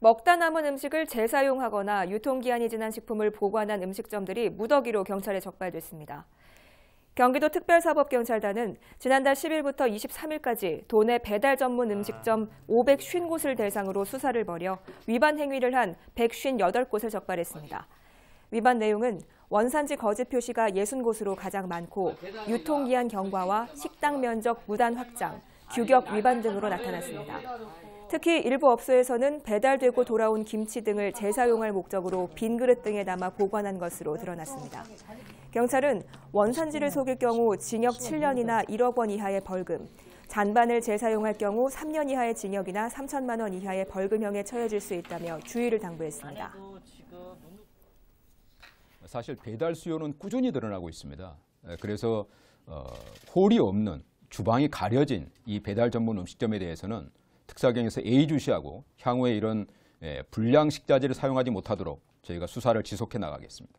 먹다 남은 음식을 재사용하거나 유통기한이 지난 식품을 보관한 음식점들이 무더기로 경찰에 적발됐습니다. 경기도 특별사법경찰단은 지난달 10일부터 23일까지 도내 배달 전문 음식점 550곳을 대상으로 수사를 벌여 위반 행위를 한 158곳을 적발했습니다. 위반 내용은 원산지 거짓 표시가 60곳으로 가장 많고 유통기한 경과와 식당 면적 무단 확장, 규격 위반 등으로 나타났습니다. 특히 일부 업소에서는 배달되고 돌아온 김치 등을 재사용할 목적으로 빈 그릇 등에 담아 보관한 것으로 드러났습니다. 경찰은 원산지를 속일 경우 징역 7년이나 1억 원 이하의 벌금, 잔반을 재사용할 경우 3년 이하의 징역이나 3천만 원 이하의 벌금형에 처해질 수 있다며 주의를 당부했습니다. 사실 배달 수요는 꾸준히 늘어나고 있습니다. 에, 그래서 어, 홀이 없는 주방이 가려진 이 배달 전문 음식점에 대해서는 특사경에서 예의주시하고 향후에 이런 에, 불량 식자재를 사용하지 못하도록 저희가 수사를 지속해 나가겠습니다.